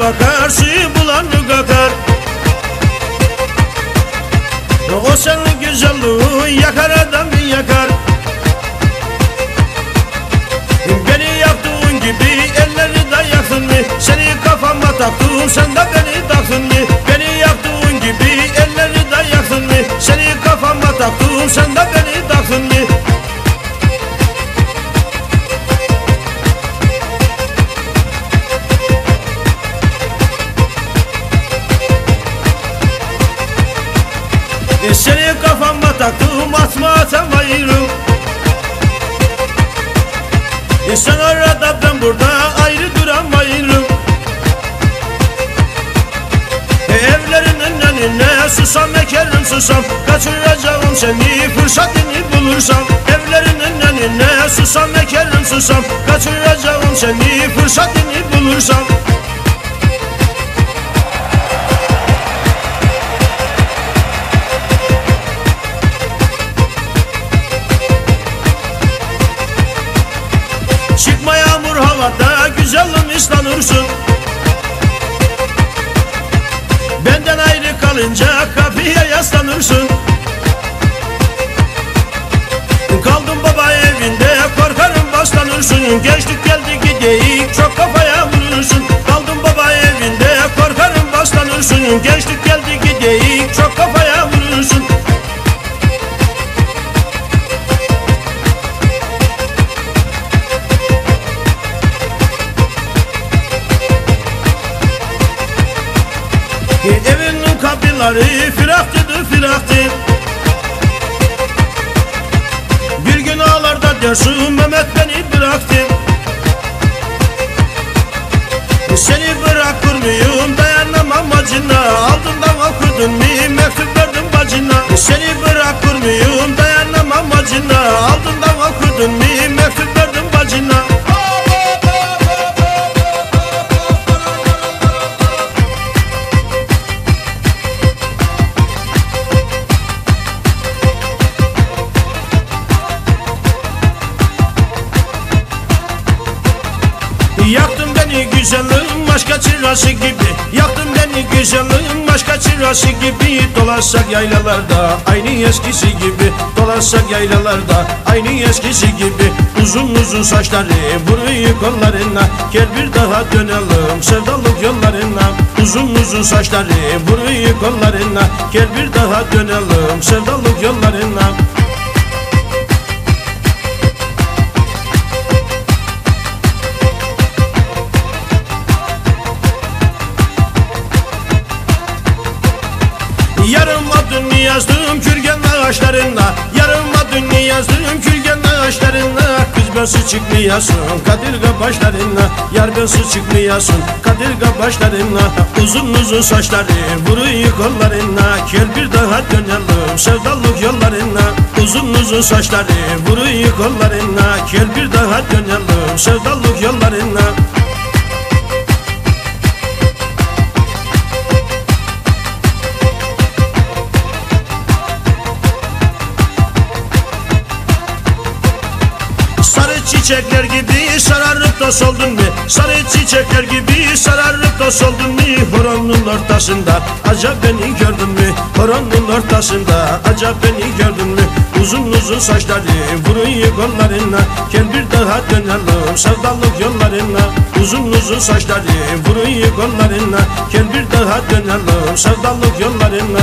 bakar suyu bulanı kakar O senin güzelliği yakar adamı yakar. Beni yaptığın gibi elleri dayaksın Seni kafama taktım sen de beni seni kafama taktım atma atamayırım E sen orada ben burada ayrı duramayırım e Evlerinin önüne susam ekerim susam. Kaçıracağım seni fırsatını bulursam. Evlerinin önüne susam ekerim susam. Kaçıracağım seni fırsatını bulursam ıslanırsın Benden ayrı kalınca kapıya yaslanırsın. Kaldım baba evinde korkarım başlanırsın. Gençlik geldi gideyik çok kafaya vurursun Kapıları firaktıdır firaktı Bir gün ağlarda dersin Mehmet beni bıraktı. Seni bırakır mıyım dayanamam acına. Altından okudun mu mektup verdim bacına. Seni bırakır mıyım Yaktın beni güzelim başka çırası gibi. Yaktın beni güzelim başka çırası gibi. Dolaşsak yaylalarda aynı eskisi gibi. Dolaşsak yaylalarda aynı eskisi gibi. Uzun uzun saçları vuruyor kollarına. Gel bir daha dönelim sevdalık yollarına. Uzun uzun saçları vuruyor kollarına. Gel bir daha dönelim sevdalık yollarına Yarım adını yazdım kürgen ağaçlarına Yarım adını yazdım kürgen ağaçlarına Kız bensiz çıkmayasın kadirga başlarına Yar bensiz çıkmayasın kadirga başlarına Uzun uzun saçları vuruyor kollarına Gel bir daha dönelim sevdalık yollarına Uzun uzun saçları vuruyor kollarına Gel bir daha dönelim sevdalık yollarına çiçekler gibi sararıp da soldun mu? Sarı çiçekler gibi sararıp da soldun mu? Horonun ortasında acaba beni gördün mü? Horonun ortasında acaba beni gördün mü? Uzun uzun saçları vuruyor kollarına Gel bir daha dönelim sevdalık yollarına Uzun uzun saçları vuruyor kollarına Gel bir daha dönelim sevdalık yollarına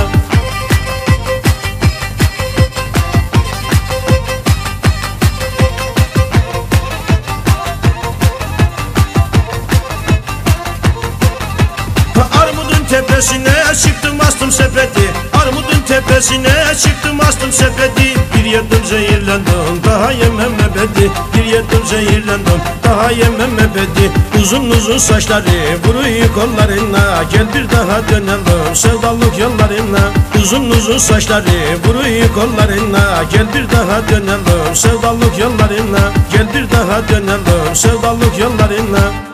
tepesine çıktım astım sepeti. Bir yedim zehirlendim daha yemem ebedi. Bir yedim zehirlendim daha yemem ebedi. Uzun uzun saçları vuruyor kollarına. Gel bir daha dönelim sevdalık yollarına. Uzun uzun saçları vuruyor kollarına. Gel bir daha dönelim sevdalık yollarına. Gel bir daha dönelim sevdalık yollarına